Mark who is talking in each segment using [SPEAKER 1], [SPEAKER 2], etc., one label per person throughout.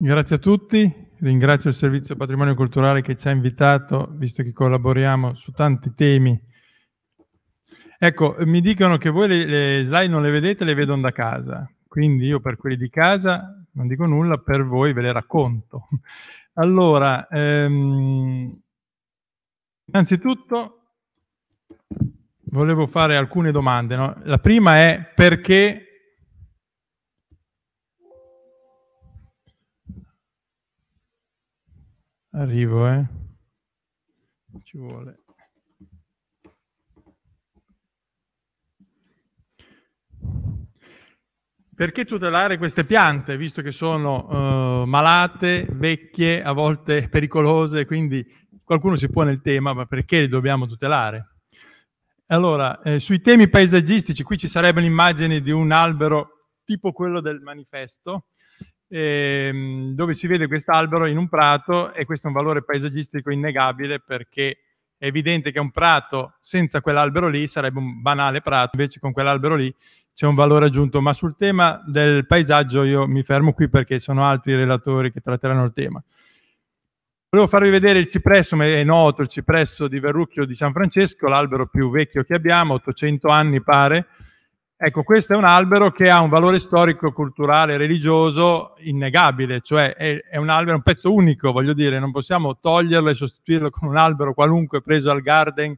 [SPEAKER 1] Grazie a tutti, ringrazio il Servizio Patrimonio Culturale che ci ha invitato, visto che collaboriamo su tanti temi. Ecco, mi dicono che voi le, le slide non le vedete, le vedono da casa, quindi io per quelli di casa non dico nulla, per voi ve le racconto. Allora, ehm, innanzitutto volevo fare alcune domande. No? La prima è perché Arrivo, eh. Ci vuole. Perché tutelare queste piante, visto che sono uh, malate, vecchie, a volte pericolose, quindi qualcuno si pone il tema, ma perché le dobbiamo tutelare? Allora, eh, sui temi paesaggistici, qui ci sarebbe l'immagine di un albero tipo quello del manifesto, ehm, dove si vede quest'albero in un prato e questo è un valore paesaggistico innegabile perché è evidente che un prato senza quell'albero lì sarebbe un banale prato, invece con quell'albero lì c'è un valore aggiunto. Ma sul tema del paesaggio io mi fermo qui perché sono altri relatori che tratteranno il tema. Volevo farvi vedere il cipresso, ma è noto il cipresso di Verrucchio di San Francesco, l'albero più vecchio che abbiamo, 800 anni pare, Ecco, questo è un albero che ha un valore storico, culturale, religioso innegabile, cioè è, è, un albero, un pezzo unico, voglio dire, non possiamo toglierlo e sostituirlo con un albero qualunque preso al garden.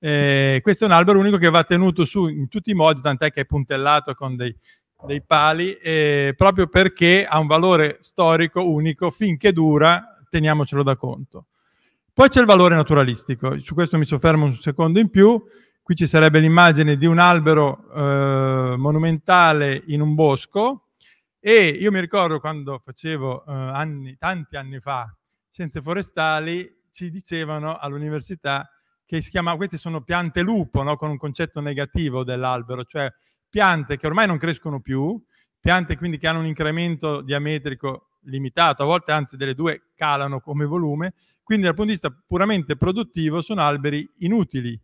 [SPEAKER 1] Eh, questo è un albero unico che va tenuto su in tutti i modi, tant'è che è puntellato con dei, dei pali, eh, proprio perché ha un valore storico unico, finché dura, teniamocelo da conto. Poi c'è il valore naturalistico, su questo mi soffermo un secondo in più. Qui ci sarebbe l'immagine di un albero eh, monumentale in un bosco e io mi ricordo quando facevo eh, anni, tanti anni fa scienze forestali, ci dicevano all'università che si chiama, queste sono piante lupo, no? con un concetto negativo dell'albero, cioè piante che ormai non crescono più, piante quindi che hanno un incremento diametrico limitato, a volte anzi delle due calano come volume, quindi dal punto di vista puramente produttivo sono alberi inutili,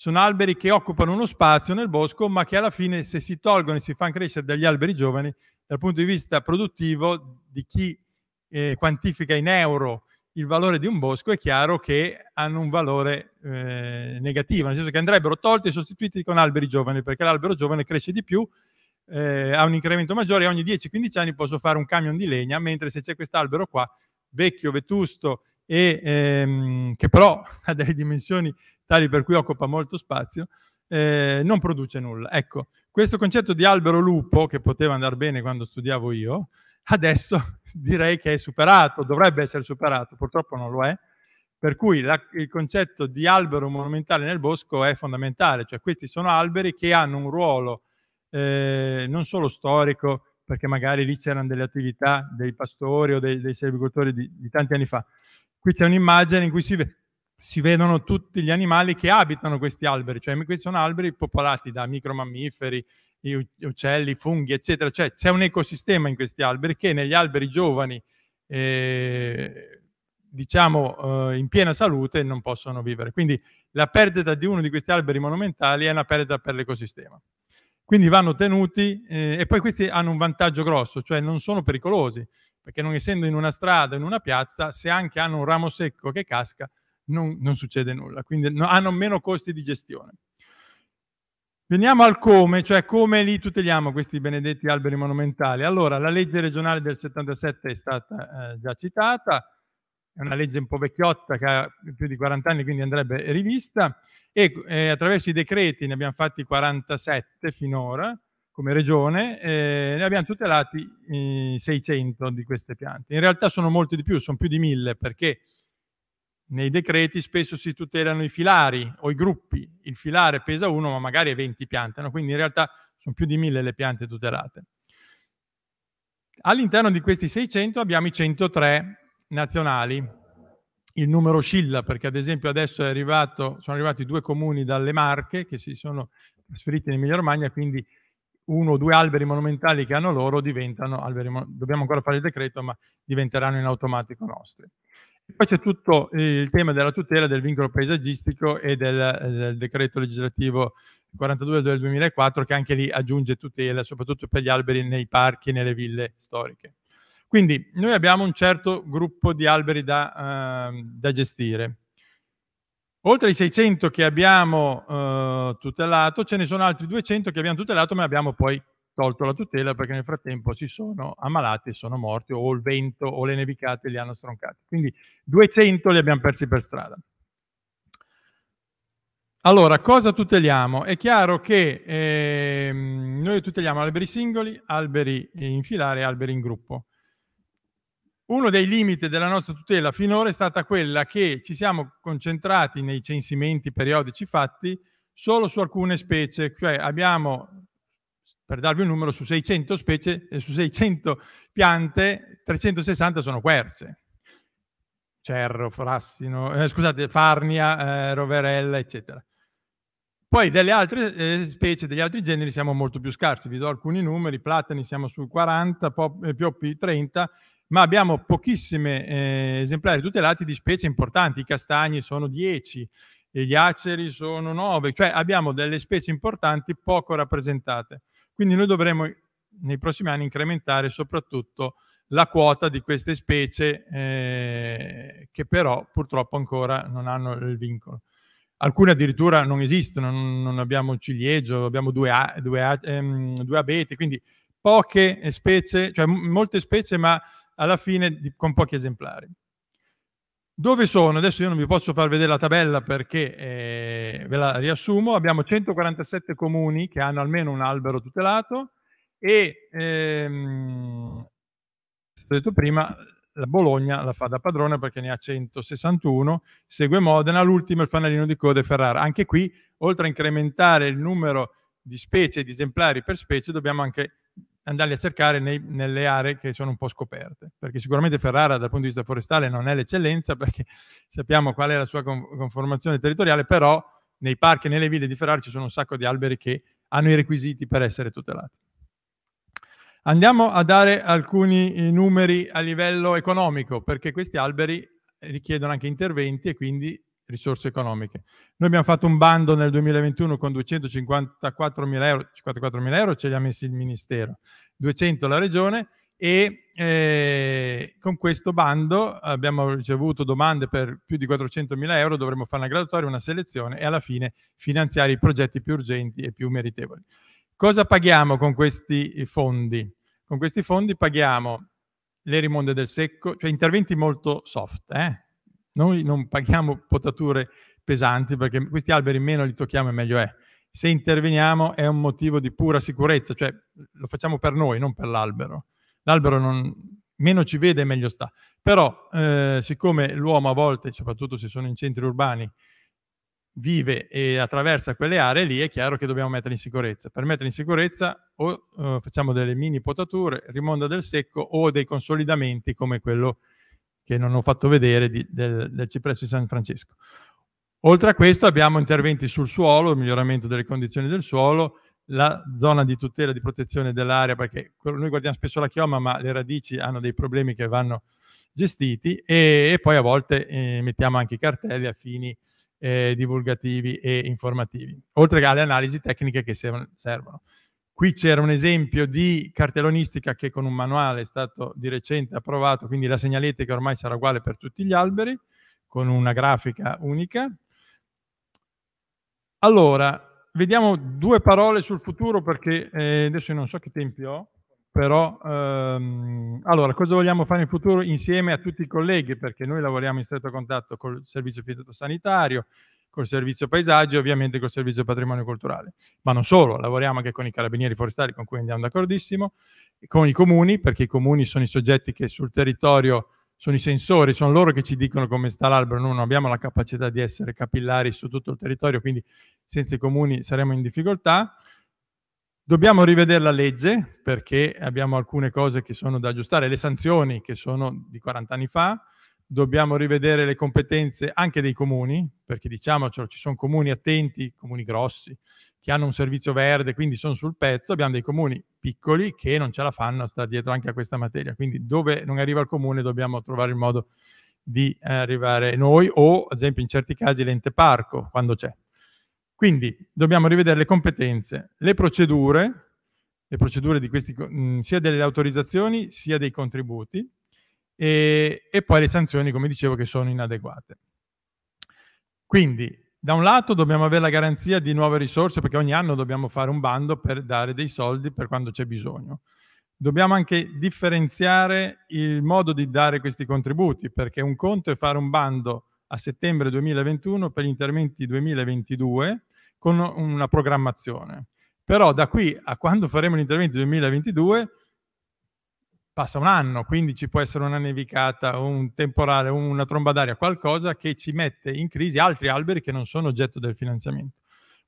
[SPEAKER 1] sono alberi che occupano uno spazio nel bosco, ma che alla fine, se si tolgono e si fanno crescere degli alberi giovani, dal punto di vista produttivo di chi eh, quantifica in euro il valore di un bosco, è chiaro che hanno un valore eh, negativo, nel senso che andrebbero tolti e sostituiti con alberi giovani, perché l'albero giovane cresce di più, eh, ha un incremento maggiore ogni 10-15 anni posso fare un camion di legna, mentre se c'è quest'albero qua, vecchio, vetusto, e ehm, che però ha delle dimensioni tali per cui occupa molto spazio, eh, non produce nulla. Ecco, questo concetto di albero lupo, che poteva andare bene quando studiavo io, adesso direi che è superato, dovrebbe essere superato, purtroppo non lo è, per cui la, il concetto di albero monumentale nel bosco è fondamentale, cioè questi sono alberi che hanno un ruolo eh, non solo storico, perché magari lì c'erano delle attività dei pastori o dei, dei servicoltori di, di tanti anni fa. Qui c'è un'immagine in cui si si vedono tutti gli animali che abitano questi alberi, cioè questi sono alberi popolati da micromammiferi, uccelli, funghi, eccetera, cioè c'è un ecosistema in questi alberi che negli alberi giovani, eh, diciamo eh, in piena salute, non possono vivere. Quindi la perdita di uno di questi alberi monumentali è una perdita per l'ecosistema. Quindi vanno tenuti eh, e poi questi hanno un vantaggio grosso, cioè non sono pericolosi, perché non essendo in una strada, in una piazza, se anche hanno un ramo secco che casca, non, non succede nulla, quindi no, hanno meno costi di gestione. Veniamo al come, cioè come li tuteliamo questi benedetti alberi monumentali. Allora, la legge regionale del 77 è stata eh, già citata, è una legge un po' vecchiotta che ha più di 40 anni, quindi andrebbe rivista, e eh, attraverso i decreti, ne abbiamo fatti 47 finora, come regione, eh, ne abbiamo tutelati 600 di queste piante. In realtà sono molti di più, sono più di 1000, perché nei decreti spesso si tutelano i filari o i gruppi. Il filare pesa uno, ma magari è 20 piante, no? quindi in realtà sono più di 1000 le piante tutelate. All'interno di questi 600 abbiamo i 103 nazionali. Il numero oscilla perché ad esempio adesso arrivato, sono arrivati due comuni dalle Marche che si sono trasferiti in Emilia Romagna, quindi uno o due alberi monumentali che hanno loro diventano alberi, dobbiamo ancora fare il decreto, ma diventeranno in automatico nostri. Poi c'è tutto il tema della tutela del vincolo paesaggistico e del, del decreto legislativo 42 del 2004 che anche lì aggiunge tutela soprattutto per gli alberi nei parchi e nelle ville storiche. Quindi noi abbiamo un certo gruppo di alberi da, uh, da gestire. Oltre ai 600 che abbiamo uh, tutelato, ce ne sono altri 200 che abbiamo tutelato, ma abbiamo poi tolto la tutela perché nel frattempo si sono ammalati e sono morti o il vento o le nevicate li hanno stroncati. Quindi 200 li abbiamo persi per strada. Allora, cosa tuteliamo? È chiaro che eh, noi tuteliamo alberi singoli, alberi in filare e alberi in gruppo. Uno dei limiti della nostra tutela finora è stata quella che ci siamo concentrati nei censimenti periodici fatti solo su alcune specie, cioè abbiamo, per darvi un numero, su 600 specie, eh, su 600 piante, 360 sono querce. Cerro, frassino, eh, scusate, farnia, eh, roverella, eccetera. Poi delle altre eh, specie, degli altri generi siamo molto più scarsi, vi do alcuni numeri, platani siamo su 40, pop, eh, pioppi 30, ma abbiamo pochissimi eh, esemplari tutelati di specie importanti, i castagni sono 10, gli aceri sono 9, cioè abbiamo delle specie importanti poco rappresentate. Quindi noi dovremo nei prossimi anni incrementare soprattutto la quota di queste specie eh, che però purtroppo ancora non hanno il vincolo alcune addirittura non esistono, non, abbiamo un ciliegio, abbiamo due, a, due, ehm, due, abeti, quindi poche specie, cioè molte specie, ma alla fine di, con pochi esemplari. Dove sono? Adesso io non vi posso far vedere la tabella perché eh, ve la riassumo. Abbiamo 147 comuni che hanno almeno un albero tutelato e, ehm, ho detto prima, la Bologna la fa da padrona perché ne ha 161, segue Modena, l'ultimo il fanalino di coda e Ferrara. Anche qui, oltre a incrementare il numero di specie e di esemplari per specie, dobbiamo anche andarli a cercare nei, nelle aree che sono un po' scoperte, perché sicuramente Ferrara dal punto di vista forestale non è l'eccellenza, perché sappiamo qual è la sua conformazione territoriale, però nei parchi e nelle ville di Ferrara ci sono un sacco di alberi che hanno i requisiti per essere tutelati. Andiamo a dare alcuni eh, numeri a livello economico, perché questi alberi richiedono anche interventi e quindi risorse economiche. Noi abbiamo fatto un bando nel 2021 con 254 mila euro, 54 mila euro ce li ha messi il Ministero, 200 la Regione e eh, con questo bando abbiamo ricevuto domande per più di 400 mila euro, dovremo fare una graduatoria, una selezione e alla fine finanziare i progetti più urgenti e più meritevoli. Cosa paghiamo con questi fondi? Con questi fondi paghiamo le rimonde del secco, cioè interventi molto soft. Eh? Noi non paghiamo potature pesanti perché questi alberi meno li tocchiamo e meglio è. Se interveniamo è un motivo di pura sicurezza, cioè lo facciamo per noi, non per l'albero. L'albero non, meno ci vede meglio sta. Però eh, siccome l'uomo a volte, soprattutto se sono in centri urbani, vive e attraversa quelle aree lì, è chiaro che dobbiamo mettere in sicurezza. Per mettere in sicurezza o uh, facciamo delle mini potature, rimonda del secco o dei consolidamenti come quello che non ho fatto vedere di, del, del cipresso di San Francesco. Oltre a questo abbiamo interventi sul suolo, il miglioramento delle condizioni del suolo, la zona di tutela di protezione dell'area, perché noi guardiamo spesso la chioma, ma le radici hanno dei problemi che vanno gestiti e, e poi a volte eh, mettiamo anche i cartelli a fini eh, divulgativi e informativi, oltre alle analisi tecniche che servono. Qui c'era un esempio di cartellonistica che con un manuale è stato di recente approvato, quindi la segnaletica ormai sarà uguale per tutti gli alberi, con una grafica unica. Allora, vediamo due parole sul futuro perché eh, adesso non so che tempi ho però ehm, allora cosa vogliamo fare in futuro insieme a tutti i colleghi perché noi lavoriamo in stretto contatto col servizio fitosanitario col servizio paesaggio e ovviamente col servizio patrimonio culturale. Ma non solo lavoriamo anche con i carabinieri forestali con cui andiamo d'accordissimo con i comuni perché i comuni sono i soggetti che sul territorio sono i sensori, sono loro che ci dicono come sta l'albero, noi non abbiamo la capacità di essere capillari su tutto il territorio, quindi senza i comuni saremo in difficoltà. Dobbiamo rivedere la legge perché abbiamo alcune cose che sono da aggiustare, le sanzioni che sono di 40 anni fa, dobbiamo rivedere le competenze anche dei comuni, perché diciamocelo, ci sono comuni attenti, comuni grossi, che hanno un servizio verde, quindi sono sul pezzo, abbiamo dei comuni piccoli che non ce la fanno a stare dietro anche a questa materia, quindi dove non arriva il comune dobbiamo trovare il modo di arrivare noi o ad esempio in certi casi l'ente parco quando c'è. Quindi dobbiamo rivedere le competenze, le procedure, le procedure questi, sia delle autorizzazioni sia dei contributi e, e poi le sanzioni, come dicevo, che sono inadeguate. Quindi, da un lato dobbiamo avere la garanzia di nuove risorse perché ogni anno dobbiamo fare un bando per dare dei soldi per quando c'è bisogno. Dobbiamo anche differenziare il modo di dare questi contributi perché un conto è fare un bando a settembre 2021 per gli interventi 2022 con una programmazione. Però da qui a quando faremo gli interventi 2022 passa un anno, quindi ci può essere una nevicata, un temporale, una tromba d'aria, qualcosa che ci mette in crisi altri alberi che non sono oggetto del finanziamento.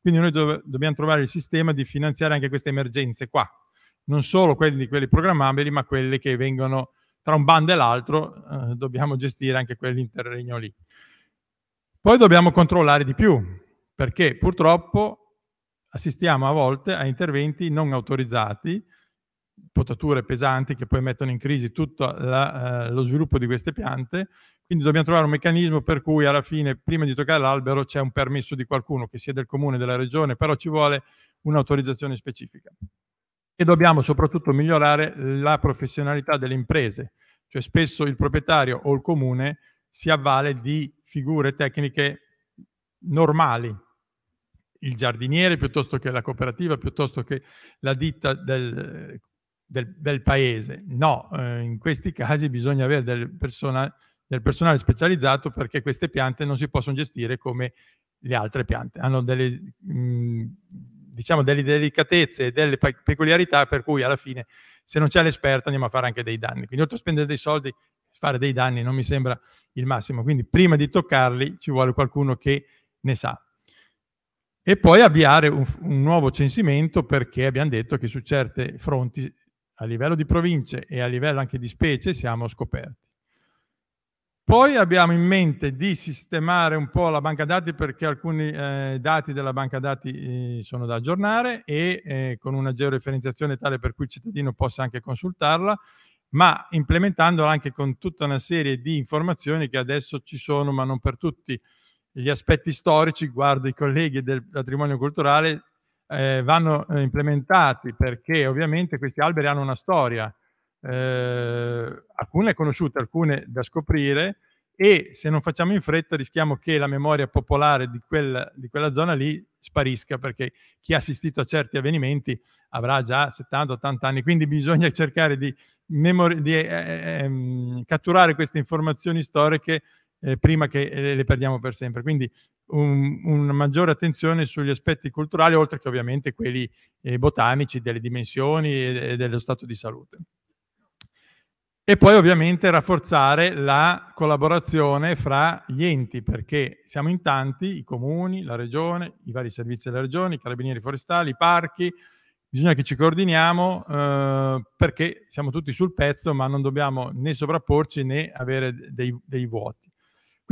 [SPEAKER 1] Quindi noi dov dobbiamo trovare il sistema di finanziare anche queste emergenze qua, non solo quelli, quelli programmabili, ma quelle che vengono tra un bando e l'altro, eh, dobbiamo gestire anche quell'interregno lì. Poi dobbiamo controllare di più, perché purtroppo assistiamo a volte a interventi non autorizzati, potature pesanti che poi mettono in crisi tutto la, eh, lo sviluppo di queste piante, quindi dobbiamo trovare un meccanismo per cui alla fine, prima di toccare l'albero, c'è un permesso di qualcuno, che sia del comune, della regione, però ci vuole un'autorizzazione specifica. E dobbiamo soprattutto migliorare la professionalità delle imprese, cioè spesso il proprietario o il comune si avvale di figure tecniche normali, il giardiniere piuttosto che la cooperativa, piuttosto che la ditta del, del, del paese. No, eh, in questi casi bisogna avere del, persona, del, personale specializzato perché queste piante non si possono gestire come le altre piante. Hanno delle, mh, mm, diciamo, delle delicatezze e delle peculiarità per cui alla fine se non c'è l'esperto andiamo a fare anche dei danni. Quindi oltre a spendere dei soldi fare dei danni non mi sembra il massimo. Quindi prima di toccarli ci vuole qualcuno che ne sa. E poi avviare un, un nuovo censimento perché abbiamo detto che su certe fronti a livello di province e a livello anche di specie siamo scoperti. Poi abbiamo in mente di sistemare un po' la banca dati perché alcuni eh, dati della banca dati eh, sono da aggiornare e eh, con una georeferenziazione tale per cui il cittadino possa anche consultarla ma implementandola anche con tutta una serie di informazioni che adesso ci sono, ma non per tutti gli aspetti storici, guardo i colleghi del patrimonio culturale, eh, vanno eh, implementati perché ovviamente questi alberi hanno una storia, eh, alcune conosciute, alcune da scoprire e se non facciamo in fretta rischiamo che la memoria popolare di, quel, di quella zona lì sparisca perché chi ha assistito a certi avvenimenti avrà già 70-80 anni, quindi bisogna cercare di, di eh, ehm, catturare queste informazioni storiche eh, prima che eh, le perdiamo per sempre. Quindi un, una maggiore attenzione sugli aspetti culturali, oltre che ovviamente quelli eh, botanici, delle dimensioni e, e dello stato di salute. E poi ovviamente rafforzare la collaborazione fra gli enti, perché siamo in tanti, i comuni, la regione, i vari servizi della regione, i carabinieri forestali, i parchi, bisogna che ci coordiniamo eh, perché siamo tutti sul pezzo, ma non dobbiamo né sovrapporci né avere dei, dei, vuoti.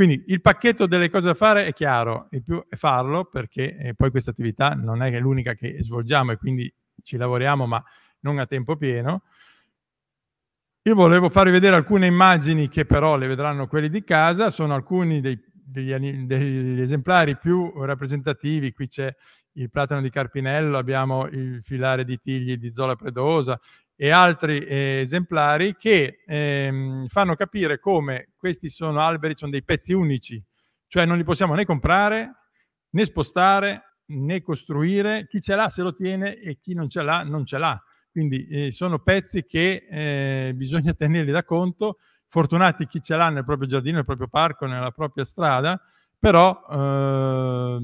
[SPEAKER 1] Quindi il pacchetto delle cose da fare è chiaro, il più è farlo perché eh, poi questa attività non è l'unica che svolgiamo e quindi ci lavoriamo ma non a tempo pieno. Io volevo farvi vedere alcune immagini che però le vedranno quelli di casa, sono alcuni dei, degli, degli, esemplari più rappresentativi, qui c'è il platano di Carpinello, abbiamo il filare di tigli di Zola Predosa e altri eh, esemplari che ehm, fanno capire come questi sono alberi, sono dei pezzi unici, cioè non li possiamo né comprare, né spostare, né costruire, chi ce l'ha se lo tiene e chi non ce l'ha non ce l'ha. Quindi eh, sono pezzi che eh, bisogna tenerli da conto. Fortunati chi ce l'ha nel proprio giardino, nel proprio parco, nella propria strada, però eh,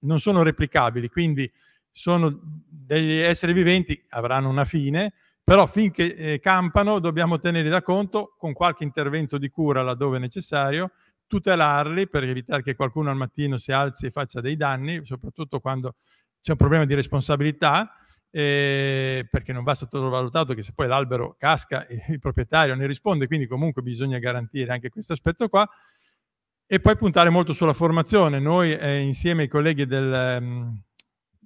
[SPEAKER 1] non sono replicabili, quindi sono degli esseri viventi, avranno una fine, però finché eh, campano dobbiamo tenerli da conto con qualche intervento di cura laddove necessario, tutelarli per evitare che qualcuno al mattino si alzi e faccia dei danni, soprattutto quando c'è un problema di responsabilità eh, perché non va sottovalutato che se poi l'albero casca il proprietario ne risponde, quindi comunque bisogna garantire anche questo aspetto qua e poi puntare molto sulla formazione. Noi eh, insieme ai colleghi del um,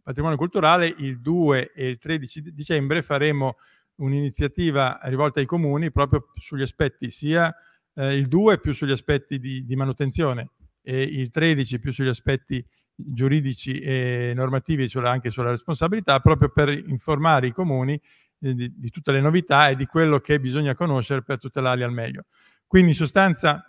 [SPEAKER 1] patrimonio culturale il 2 e il 13 dicembre faremo un'iniziativa rivolta ai comuni proprio sugli aspetti sia eh, il 2 più sugli aspetti di, di manutenzione e il 13 più sugli aspetti giuridici e normativi sulla, anche sulla responsabilità, proprio per informare i comuni eh, di, di, tutte le novità e di quello che bisogna conoscere per tutelarli al meglio. Quindi in sostanza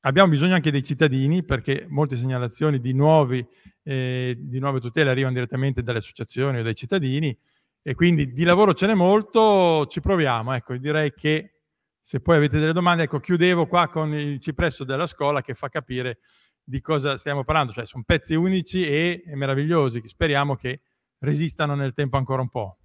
[SPEAKER 1] abbiamo bisogno anche dei cittadini perché molte segnalazioni di, nuovi, eh, di nuove tutele arrivano direttamente dalle associazioni o dai cittadini e quindi di lavoro ce n'è molto, ci proviamo. Ecco, direi che se poi avete delle domande, ecco, chiudevo qua con il cipresso della scuola che fa capire di cosa stiamo parlando, cioè sono pezzi unici e, meravigliosi speriamo che resistano nel tempo ancora un po'.